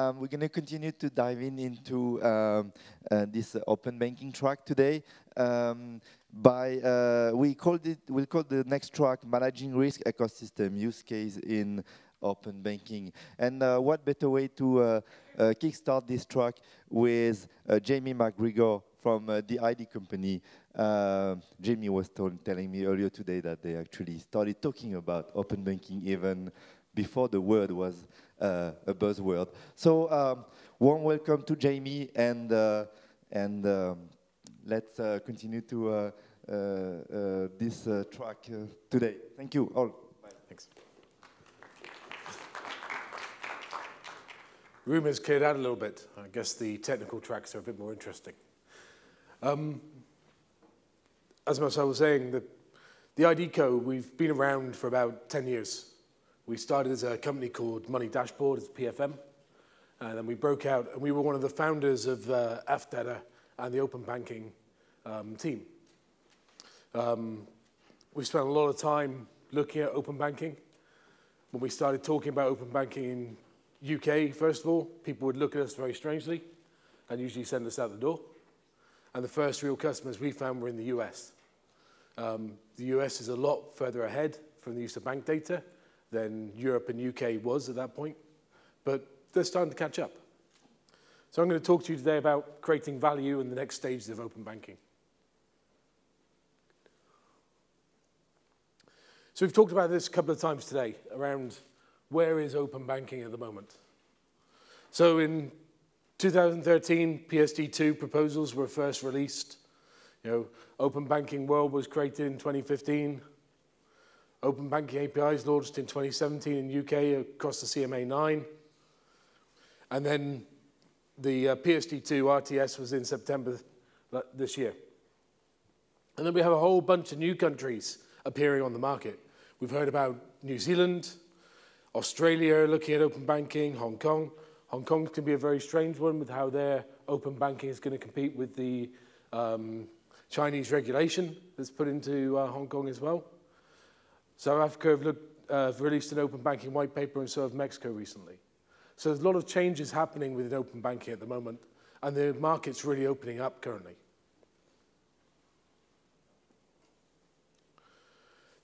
Um, we're going to continue to dive in into um, uh, this open banking track today. Um, by uh, we called it we'll call the next track managing risk ecosystem use case in open banking. And uh, what better way to uh, uh, kickstart this track with Jamie McGregor from the ID company. Jamie was telling me earlier today that they actually started talking about open banking even before the word was uh, a buzzword. So um, warm welcome to Jamie, and uh, and um, let's uh, continue to uh, uh, this track today. Thank you all. Bye. Thanks. Room has cleared out a little bit. I guess the technical tracks are a bit more interesting. Um, as Marcel was saying, the, the ID we've been around for about 10 years. We started as a company called Money Dashboard, as PFM, and then we broke out, and we were one of the founders of uh, and the open banking um, team. Um, we spent a lot of time looking at open banking. When we started talking about open banking in UK, first of all, people would look at us very strangely and usually send us out the door. And the first real customers we found were in the US. Um, the US is a lot further ahead from the use of bank data, than Europe and UK was at that point, but they're starting to catch up. So I'm going to talk to you today about creating value in the next stages of open banking. So we've talked about this a couple of times today around where is open banking at the moment. So in 2013, PSD2 proposals were first released. You know, Open Banking World was created in 2015. Open banking APIs launched in 2017 in UK across the CMA 9. And then the uh, PSD2 RTS was in September this year. And then we have a whole bunch of new countries appearing on the market. We've heard about New Zealand, Australia looking at open banking, Hong Kong. Hong Kong can be a very strange one with how their open banking is going to compete with the um, Chinese regulation that's put into uh, Hong Kong as well. South Africa have, looked, uh, have released an open banking white paper and so have Mexico recently. So there's a lot of changes happening within open banking at the moment, and the market's really opening up currently.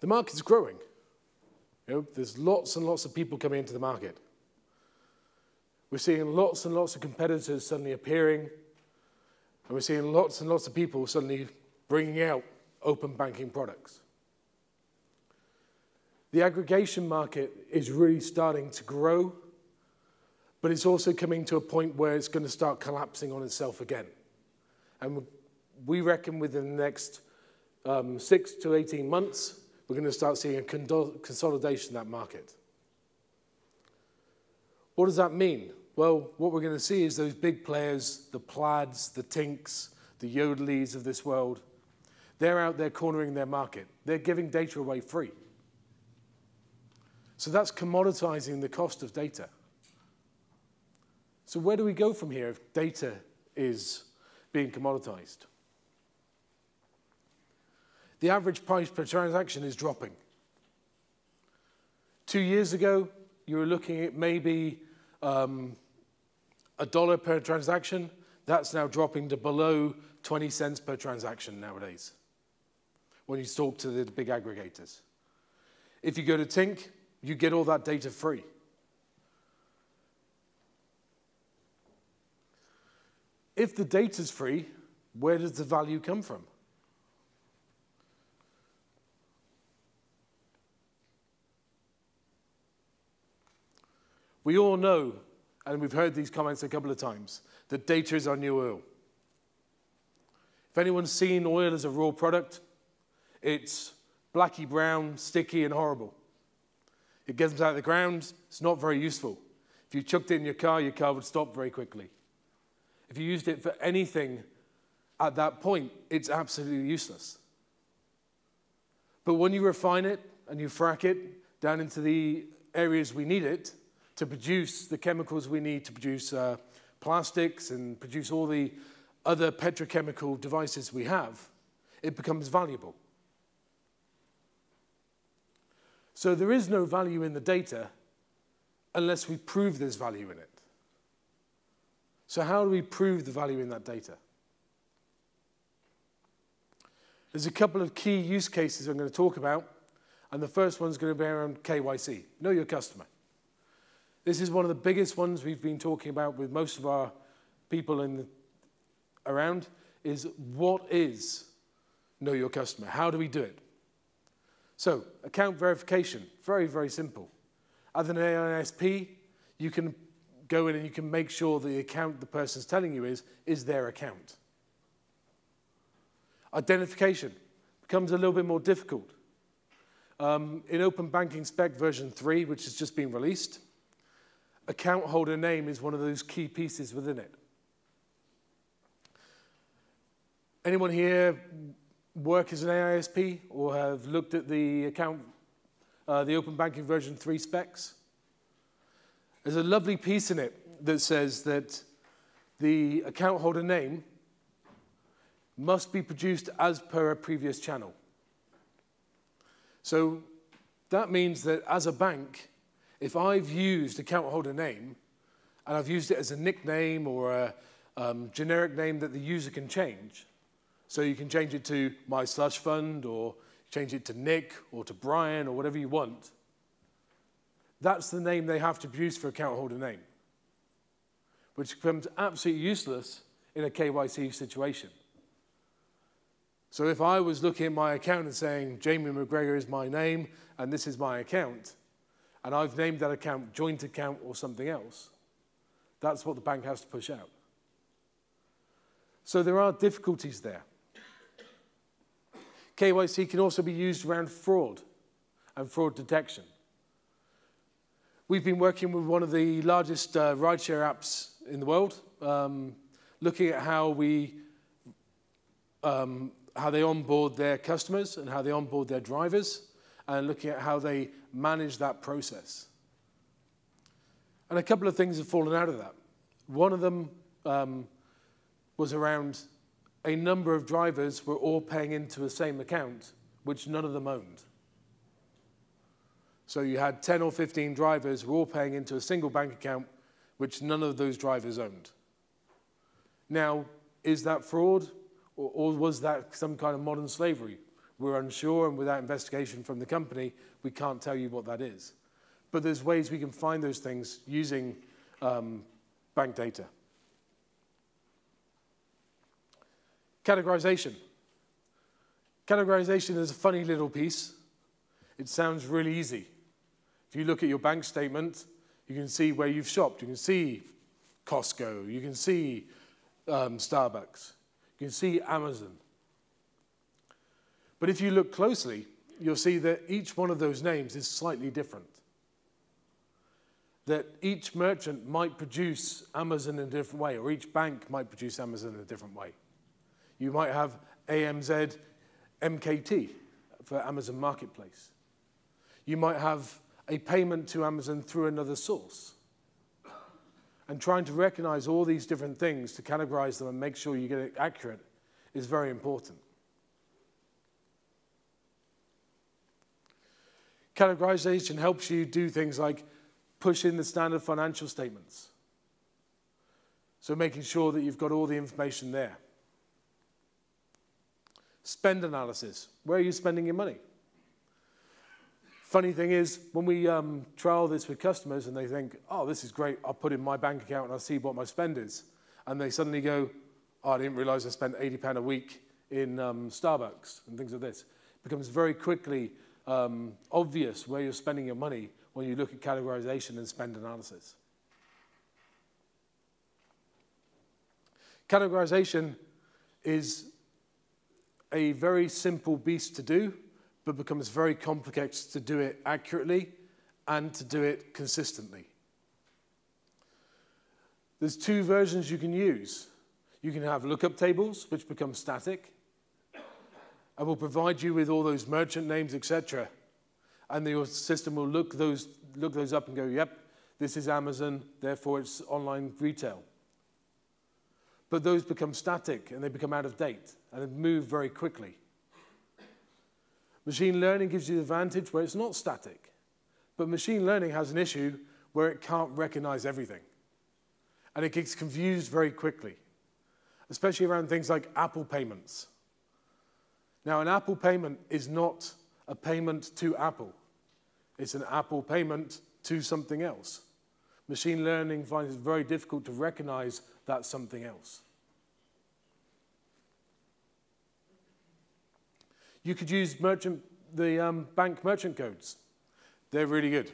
The market's growing. You know, there's lots and lots of people coming into the market. We're seeing lots and lots of competitors suddenly appearing, and we're seeing lots and lots of people suddenly bringing out open banking products. The aggregation market is really starting to grow, but it's also coming to a point where it's going to start collapsing on itself again. And we reckon within the next um, six to 18 months, we're going to start seeing a consolidation in that market. What does that mean? Well, what we're going to see is those big players, the Plaids, the Tinks, the Yodlees of this world, they're out there cornering their market. They're giving data away free. So that's commoditizing the cost of data. So where do we go from here if data is being commoditized? The average price per transaction is dropping. Two years ago, you were looking at maybe um, a dollar per transaction. That's now dropping to below 20 cents per transaction nowadays when you talk to the big aggregators. If you go to Tink, you get all that data free. If the data is free, where does the value come from? We all know, and we've heard these comments a couple of times, that data is our new oil. If anyone's seen oil as a raw product, it's blacky brown, sticky, and horrible. It gets out of the ground. It's not very useful. If you chucked it in your car, your car would stop very quickly. If you used it for anything at that point, it's absolutely useless. But when you refine it and you frack it down into the areas we need it to produce the chemicals we need to produce uh, plastics and produce all the other petrochemical devices we have, it becomes valuable. So there is no value in the data unless we prove there's value in it. So how do we prove the value in that data? There's a couple of key use cases I'm going to talk about, and the first one's going to be around KYC, know your customer. This is one of the biggest ones we've been talking about with most of our people in the, around, is what is know your customer? How do we do it? So, account verification, very, very simple. As an AISP, you can go in and you can make sure the account the person's telling you is, is their account. Identification becomes a little bit more difficult. Um, in Open Banking Spec version 3, which has just been released, account holder name is one of those key pieces within it. Anyone here work as an AISP or have looked at the account, uh, the Open Banking version 3 specs? There's a lovely piece in it that says that the account holder name must be produced as per a previous channel. So that means that as a bank, if I've used account holder name and I've used it as a nickname or a um, generic name that the user can change, so you can change it to my slush fund or change it to Nick or to Brian or whatever you want. That's the name they have to produce for account holder name, which becomes absolutely useless in a KYC situation. So if I was looking at my account and saying, Jamie McGregor is my name and this is my account, and I've named that account joint account or something else, that's what the bank has to push out. So there are difficulties there. KYC can also be used around fraud and fraud detection. We've been working with one of the largest uh, rideshare apps in the world, um, looking at how we um, how they onboard their customers and how they onboard their drivers, and looking at how they manage that process. And a couple of things have fallen out of that. One of them um, was around a number of drivers were all paying into the same account, which none of them owned. So you had 10 or 15 drivers who were all paying into a single bank account, which none of those drivers owned. Now, is that fraud, or, or was that some kind of modern slavery? We're unsure, and without investigation from the company, we can't tell you what that is. But there's ways we can find those things using um, bank data. Categorization. Categorization is a funny little piece. It sounds really easy. If you look at your bank statement, you can see where you've shopped. You can see Costco. You can see um, Starbucks. You can see Amazon. But if you look closely, you'll see that each one of those names is slightly different. That each merchant might produce Amazon in a different way, or each bank might produce Amazon in a different way. You might have AMZ MKT for Amazon Marketplace. You might have a payment to Amazon through another source. And trying to recognize all these different things to categorize them and make sure you get it accurate is very important. Categorization helps you do things like push in the standard financial statements. So making sure that you've got all the information there. Spend analysis. Where are you spending your money? Funny thing is, when we um, trial this with customers and they think, oh, this is great, I'll put in my bank account and I'll see what my spend is. And they suddenly go, oh, I didn't realize I spent £80 a week in um, Starbucks and things like this. It becomes very quickly um, obvious where you're spending your money when you look at categorization and spend analysis. Categorization is a very simple beast to do, but becomes very complicated to do it accurately and to do it consistently. There's two versions you can use. You can have lookup tables, which become static, and will provide you with all those merchant names, etc. And your system will look those, look those up and go, yep, this is Amazon, therefore it's online retail. But those become static and they become out of date and they move very quickly. Machine learning gives you the advantage where it's not static. But machine learning has an issue where it can't recognize everything. and it gets confused very quickly, especially around things like Apple payments. Now, an Apple payment is not a payment to Apple. It's an Apple payment to something else. Machine learning finds it very difficult to recognize that something else. You could use merchant, the um, bank merchant codes. They're really good.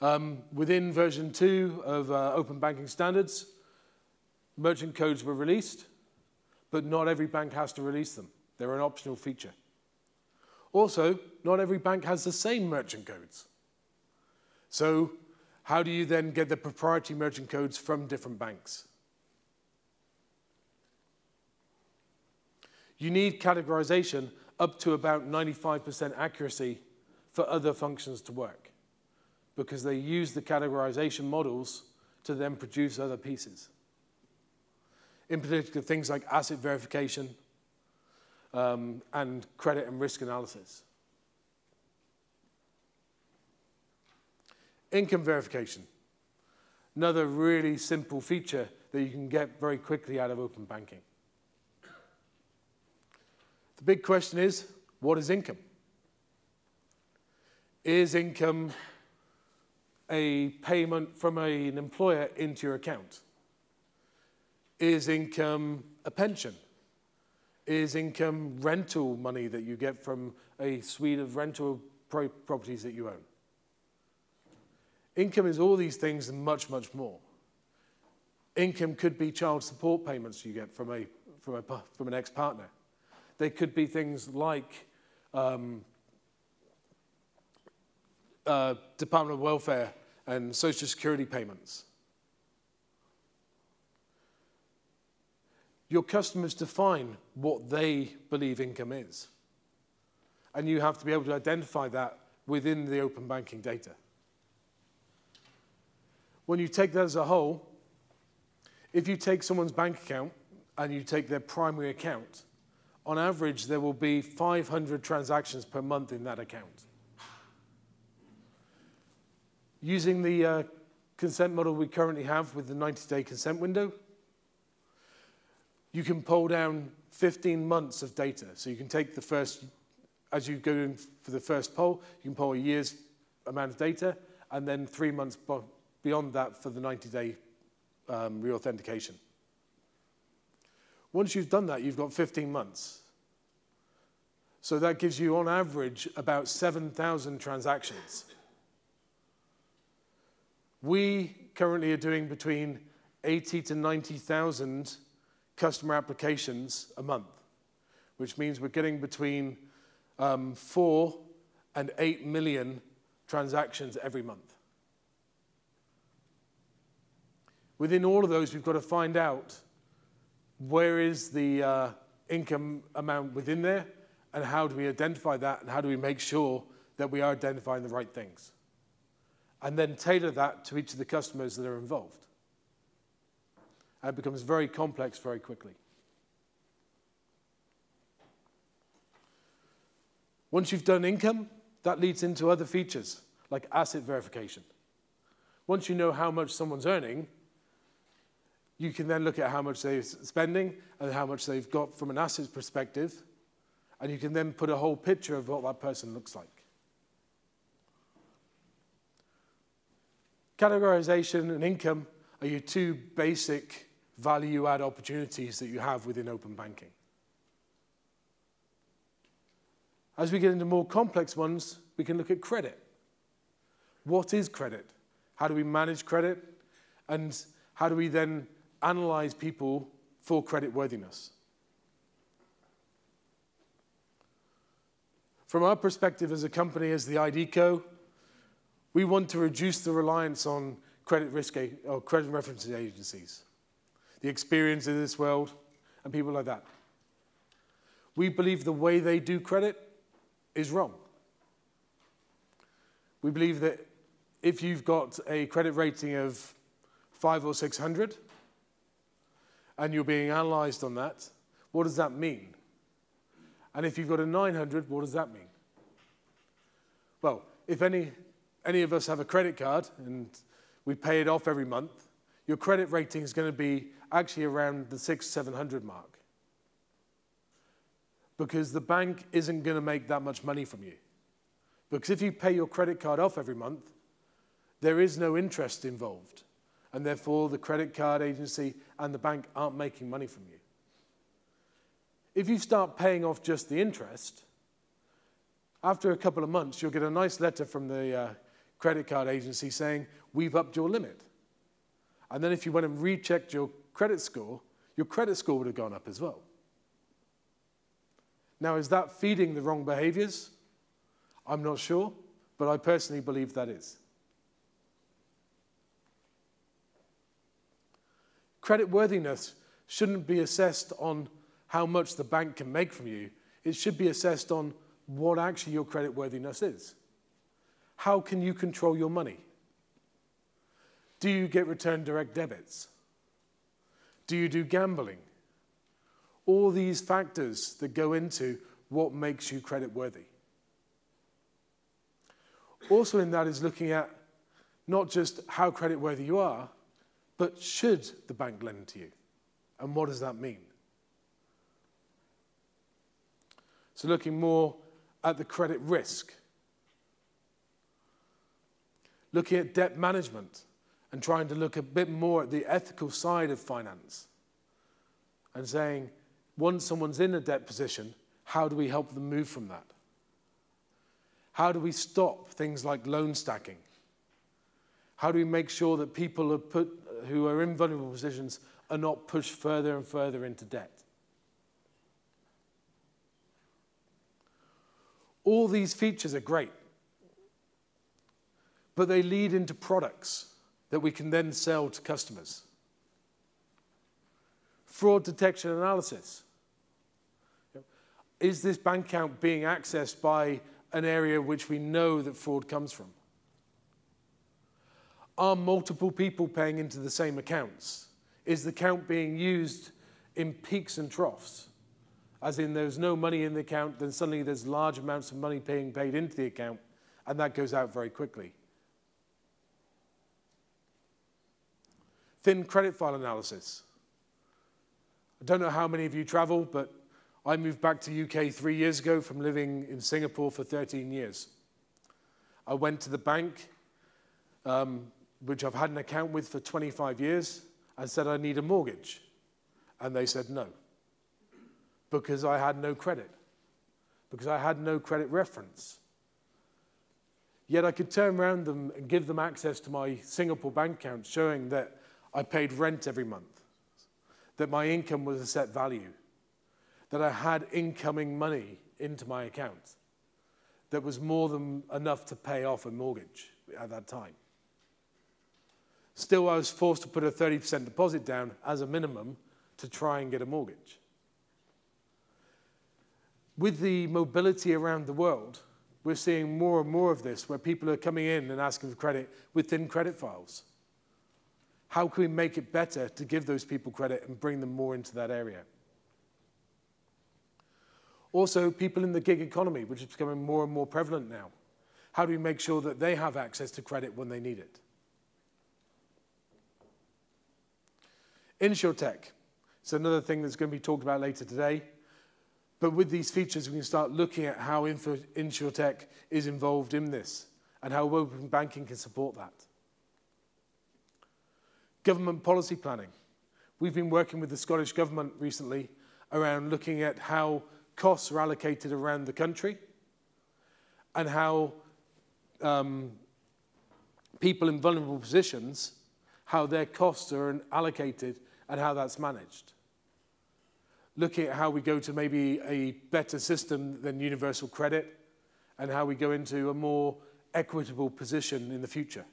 Um, within version 2 of uh, Open Banking Standards, merchant codes were released, but not every bank has to release them. They're an optional feature. Also, not every bank has the same merchant codes. So how do you then get the proprietary merchant codes from different banks? You need categorization up to about 95% accuracy for other functions to work because they use the categorization models to then produce other pieces. In particular, things like asset verification um, and credit and risk analysis. Income verification, another really simple feature that you can get very quickly out of open banking. The big question is, what is income? Is income a payment from a, an employer into your account? Is income a pension? Is income rental money that you get from a suite of rental pro properties that you own? Income is all these things and much, much more. Income could be child support payments you get from, a, from, a, from an ex-partner. They could be things like um, uh, Department of Welfare and Social Security payments. Your customers define what they believe income is. And you have to be able to identify that within the open banking data. When you take that as a whole, if you take someone's bank account and you take their primary account, on average, there will be 500 transactions per month in that account. Using the uh, consent model we currently have with the 90-day consent window, you can pull down 15 months of data. So you can take the first, as you go in for the first poll, you can pull a year's amount of data, and then three months beyond that for the 90-day um, reauthentication. Once you've done that, you've got 15 months. So that gives you, on average, about 7,000 transactions. We currently are doing between 80 to 90,000 customer applications a month, which means we're getting between um, 4 and 8 million transactions every month. Within all of those, we've got to find out where is the uh, income amount within there, and how do we identify that, and how do we make sure that we are identifying the right things. And then tailor that to each of the customers that are involved. And it becomes very complex very quickly. Once you've done income, that leads into other features, like asset verification. Once you know how much someone's earning, you can then look at how much they're spending and how much they've got from an assets perspective, and you can then put a whole picture of what that person looks like. Categorization and income are your two basic value add opportunities that you have within open banking. As we get into more complex ones, we can look at credit. What is credit? How do we manage credit? And how do we then analyze people for credit worthiness. From our perspective as a company, as the IDCO, we want to reduce the reliance on credit risk or credit referencing agencies, the Experians of this world, and people like that. We believe the way they do credit is wrong. We believe that if you've got a credit rating of five or 600, and you're being analyzed on that, what does that mean? And if you've got a 900, what does that mean? Well, if any, any of us have a credit card and we pay it off every month, your credit rating is going to be actually around the six, 700 mark. Because the bank isn't going to make that much money from you. Because if you pay your credit card off every month, there is no interest involved. And therefore, the credit card agency and the bank aren't making money from you. If you start paying off just the interest, after a couple of months, you'll get a nice letter from the uh, credit card agency saying, We've upped your limit. And then if you went and rechecked your credit score, your credit score would have gone up as well. Now, is that feeding the wrong behaviors? I'm not sure, but I personally believe that is. Credit worthiness shouldn't be assessed on how much the bank can make from you. It should be assessed on what actually your credit worthiness is. How can you control your money? Do you get return direct debits? Do you do gambling? All these factors that go into what makes you credit worthy. Also, in that is looking at not just how credit worthy you are, but should the bank lend to you? And what does that mean? So, looking more at the credit risk, looking at debt management, and trying to look a bit more at the ethical side of finance and saying, once someone's in a debt position, how do we help them move from that? How do we stop things like loan stacking? How do we make sure that people are put, who are in vulnerable positions are not pushed further and further into debt? All these features are great, but they lead into products that we can then sell to customers. Fraud detection analysis. Is this bank account being accessed by an area which we know that fraud comes from? Are multiple people paying into the same accounts? Is the account being used in peaks and troughs? As in, there's no money in the account, then suddenly there's large amounts of money being paid into the account, and that goes out very quickly. Thin credit file analysis. I don't know how many of you travel, but I moved back to UK three years ago from living in Singapore for 13 years. I went to the bank, um, which I've had an account with for 25 years, and said I need a mortgage. And they said no, because I had no credit, because I had no credit reference. Yet I could turn around them and give them access to my Singapore bank account, showing that I paid rent every month, that my income was a set value, that I had incoming money into my account that was more than enough to pay off a mortgage at that time. Still, I was forced to put a 30% deposit down as a minimum to try and get a mortgage. With the mobility around the world, we're seeing more and more of this where people are coming in and asking for credit with thin credit files. How can we make it better to give those people credit and bring them more into that area? Also, people in the gig economy, which is becoming more and more prevalent now. How do we make sure that they have access to credit when they need it? InsurTech. It's another thing that's going to be talked about later today. But with these features, we can start looking at how InsurTech is involved in this and how open banking can support that. Government policy planning. We've been working with the Scottish Government recently around looking at how costs are allocated around the country and how um, people in vulnerable positions, how their costs are allocated and how that's managed. Looking at how we go to maybe a better system than universal credit and how we go into a more equitable position in the future.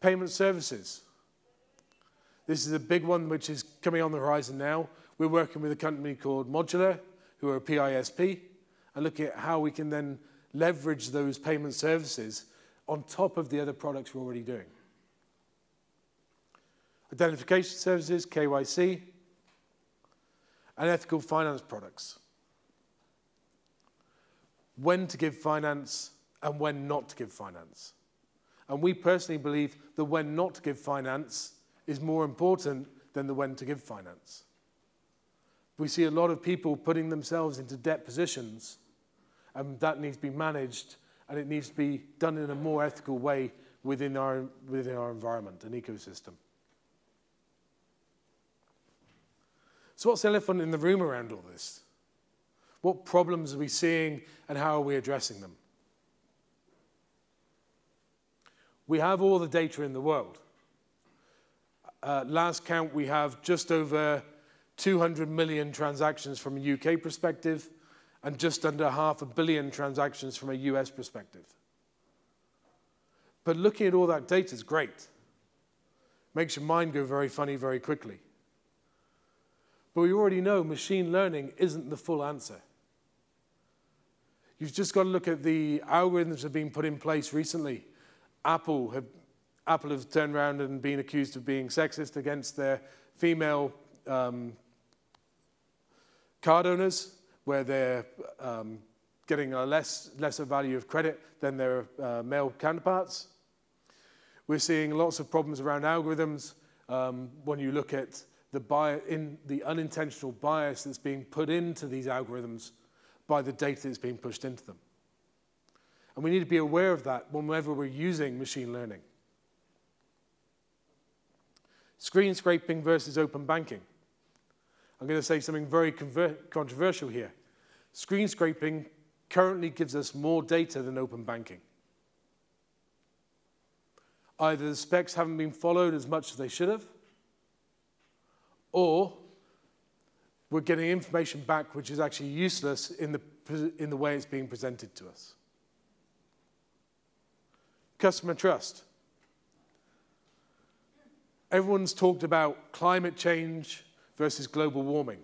Payment services. This is a big one which is coming on the horizon now. We're working with a company called Modulr, who are a PISP, and looking at how we can then leverage those payment services on top of the other products we're already doing. Identification services, KYC, and ethical finance products. When to give finance and when not to give finance. And we personally believe the when not to give finance is more important than the when to give finance. We see a lot of people putting themselves into debt positions, and that needs to be managed, and it needs to be done in a more ethical way within our, within our environment and ecosystem. So, what's the elephant in the room around all this? What problems are we seeing, and how are we addressing them? We have all the data in the world. Uh, last count, we have just over 200 million transactions from a UK perspective and just under half a billion transactions from a US perspective. But looking at all that data is great. Makes your mind go very funny very quickly. But we already know machine learning isn't the full answer. You've just got to look at the algorithms that have been put in place recently. Apple have, Apple have turned around and been accused of being sexist against their female um, card owners, where they're um, getting a less, lesser value of credit than their uh, male counterparts. We're seeing lots of problems around algorithms um, when you look at the, in the unintentional bias that's being put into these algorithms by the data that's being pushed into them. And we need to be aware of that whenever we're using machine learning. Screen scraping versus open banking. I'm going to say something very controversial here. Screen scraping currently gives us more data than open banking. Either the specs haven't been followed as much as they should have, or we're getting information back which is actually useless in the, in the way it's being presented to us. Customer trust. Everyone's talked about climate change versus global warming.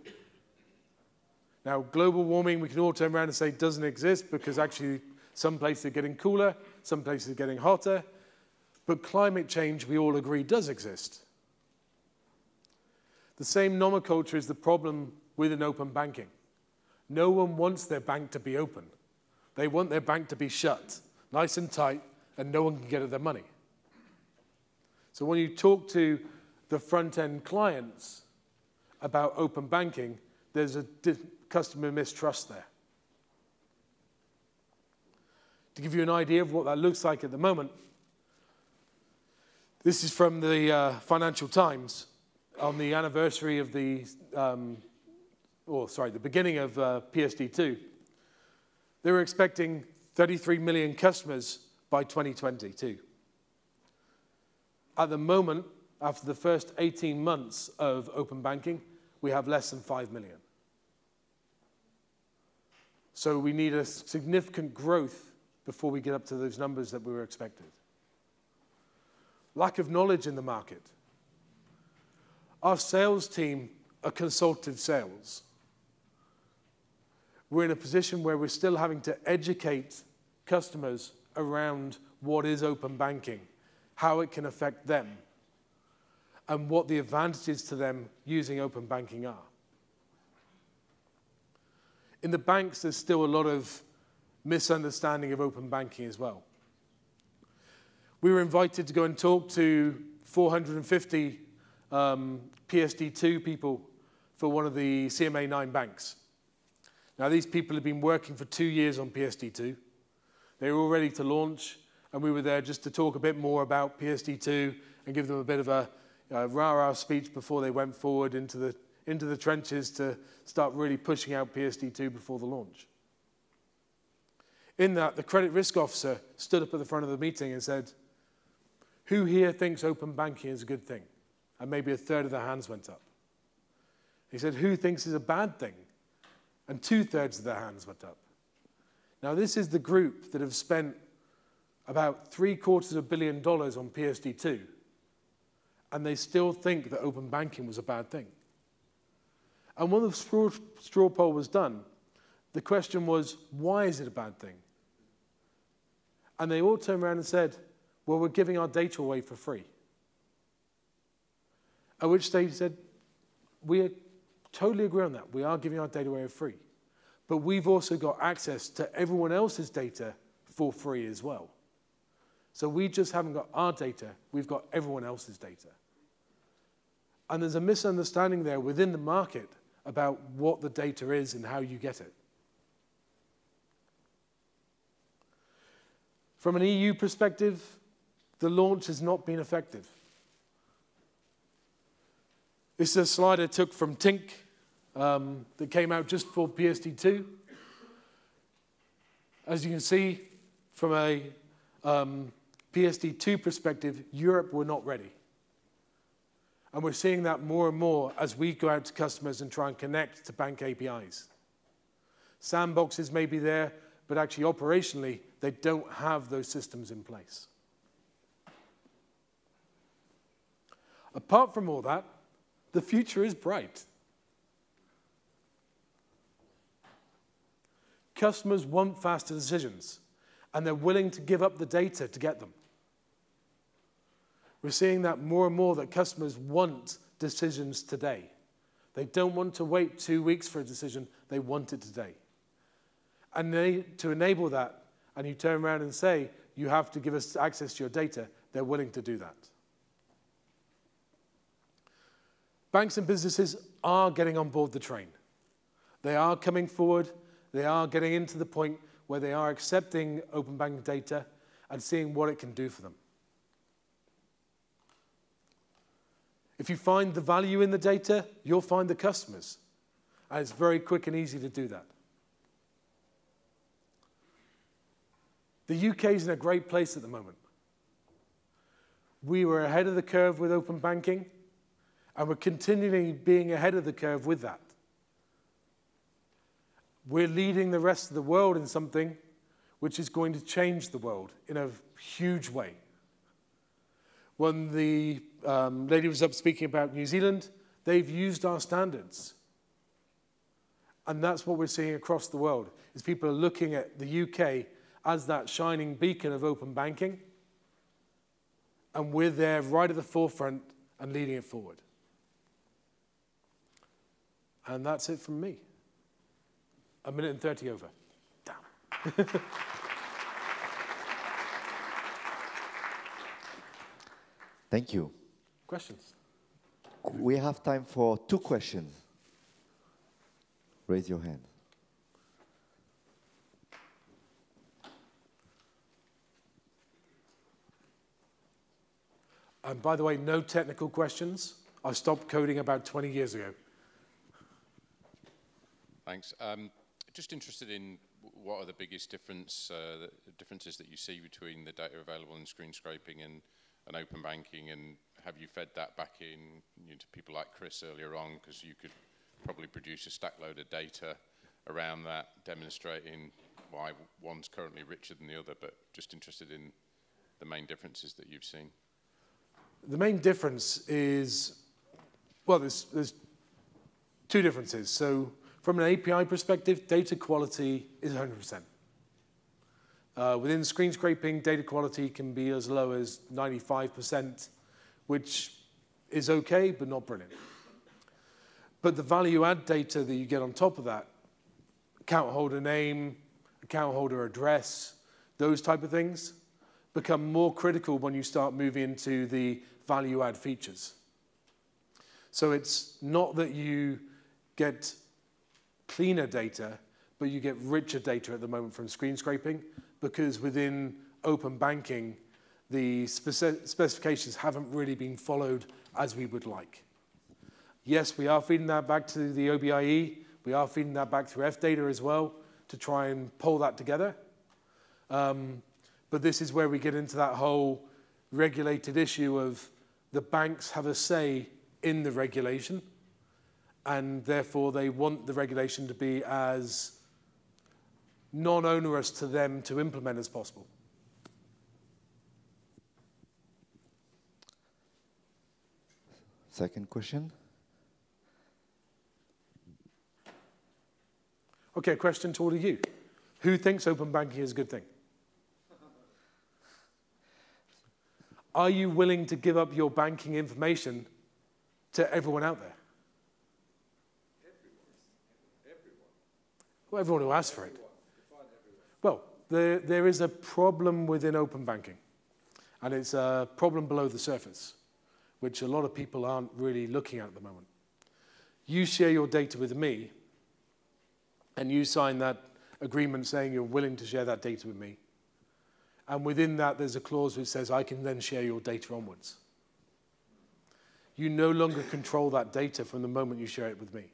Now, global warming, we can all turn around and say doesn't exist because actually some places are getting cooler, some places are getting hotter. But climate change, we all agree, does exist. The same nomenclature is the problem with an open banking. No one wants their bank to be open. They want their bank to be shut, nice and tight, and no one can get at their money. So when you talk to the front-end clients about open banking, there's a customer mistrust there. To give you an idea of what that looks like at the moment, this is from the uh, Financial Times on the anniversary of the, um, or sorry, the beginning of uh, PSD2, they were expecting 33 million customers by 2022. At the moment, after the first 18 months of open banking, we have less than 5 million. So we need a significant growth before we get up to those numbers that we were expected. Lack of knowledge in the market. Our sales team are consultative sales. We're in a position where we're still having to educate customers around what is open banking, how it can affect them, and what the advantages to them using open banking are. In the banks, there's still a lot of misunderstanding of open banking as well. We were invited to go and talk to 450 um, PSD2 people for one of the CMA 9 banks. Now, these people had been working for two years on PSD2. They were all ready to launch, and we were there just to talk a bit more about PSD2 and give them a bit of a, a rah-rah speech before they went forward into the, into the trenches to start really pushing out PSD2 before the launch. In that, the credit risk officer stood up at the front of the meeting and said, who here thinks open banking is a good thing? And maybe a third of their hands went up. He said, Who thinks is a bad thing? And two thirds of their hands went up. Now, this is the group that have spent about three quarters of a billion dollars on PSD2, and they still think that open banking was a bad thing. And when the straw, straw poll was done, the question was, why is it a bad thing? And they all turned around and said, well, we're giving our data away for free. At which he said, we totally agree on that. We are giving our data away for free. But we've also got access to everyone else's data for free as well. So we just haven't got our data, we've got everyone else's data. And there's a misunderstanding there within the market about what the data is and how you get it. From an EU perspective, the launch has not been effective. This is a slide I took from Tink um, that came out just before PSD2. As you can see, from a um, PSD2 perspective, Europe were not ready. And we're seeing that more and more as we go out to customers and try and connect to bank APIs. Sandboxes may be there, but actually operationally, they don't have those systems in place. Apart from all that, the future is bright. Customers want faster decisions, and they're willing to give up the data to get them. We're seeing that more and more that customers want decisions today. They don't want to wait two weeks for a decision, they want it today. And they, to enable that, and you turn around and say, you have to give us access to your data, they're willing to do that. Banks and businesses are getting on board the train. They are coming forward. They are getting into the point where they are accepting open banking data and seeing what it can do for them. If you find the value in the data, you'll find the customers. And it's very quick and easy to do that. The UK is in a great place at the moment. We were ahead of the curve with open banking. And we're continually being ahead of the curve with that. We're leading the rest of the world in something which is going to change the world in a huge way. When the um, lady was up speaking about New Zealand, they've used our standards. And that's what we're seeing across the world, is people are looking at the UK as that shining beacon of open banking. And we're there right at the forefront and leading it forward. And that's it from me. A minute and 30 over. Damn. Thank you. Questions? We have time for two questions. Raise your hand. And by the way, no technical questions. I stopped coding about 20 years ago. Thanks. Um, just interested in what are the biggest difference, uh, the differences that you see between the data available in screen scraping and, and open banking, and have you fed that back in you know, to people like Chris earlier on, because you could probably produce a stack load of data around that, demonstrating why one's currently richer than the other, but just interested in the main differences that you've seen. The main difference is, well, there's, there's two differences. So from an API perspective, data quality is 100%. Uh, within screen scraping, data quality can be as low as 95%, which is okay, but not brilliant. But the value add data that you get on top of that, account holder name, account holder address, those type of things, become more critical when you start moving into the value add features. So it's not that you get cleaner data, but you get richer data at the moment from screen scraping because within open banking, the speci specifications haven't really been followed as we would like. Yes, we are feeding that back to the OBIE. We are feeding that back through FDATA as well to try and pull that together. Um, but this is where we get into that whole regulated issue of the banks have a say in the regulation and therefore they want the regulation to be as non-onerous to them to implement as possible. Second question. Okay, a question to all of you. Who thinks open banking is a good thing? Are you willing to give up your banking information to everyone out there? Well, everyone who asks for it. Well, there, there is a problem within open banking. And it's a problem below the surface, which a lot of people aren't really looking at at the moment. You share your data with me, and you sign that agreement saying you're willing to share that data with me. And within that, there's a clause which says I can then share your data onwards. You no longer control that data from the moment you share it with me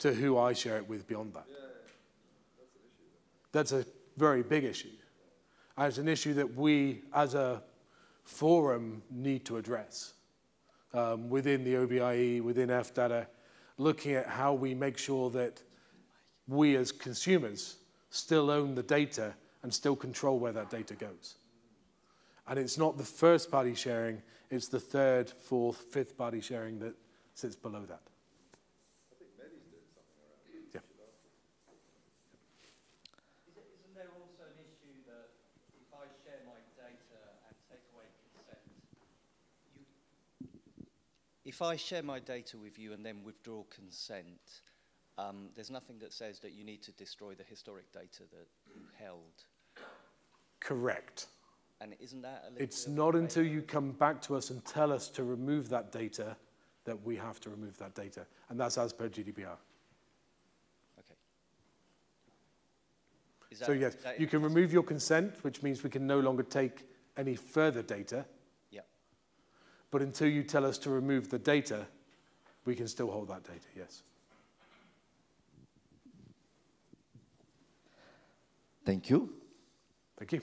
to who I share it with beyond that. That's a very big issue. And it's an issue that we, as a forum, need to address um, within the OBIE, within FDATA, looking at how we make sure that we as consumers still own the data and still control where that data goes. And it's not the first party sharing, it's the third, fourth, fifth party sharing that sits below that. Yeah. Isn't there also an issue that if I share my data and take away consent, you, if I share my data with you and then withdraw consent, um, there's nothing that says that you need to destroy the historic data that you held. Correct. And isn't that a little It's not until you come back to us and tell us to remove that data that we have to remove that data. And that's as per GDPR. Okay. Is So yes, that you can remove your consent, which means we can no longer take any further data. But until you tell us to remove the data, we can still hold that data, yes. Thank you. Thank you.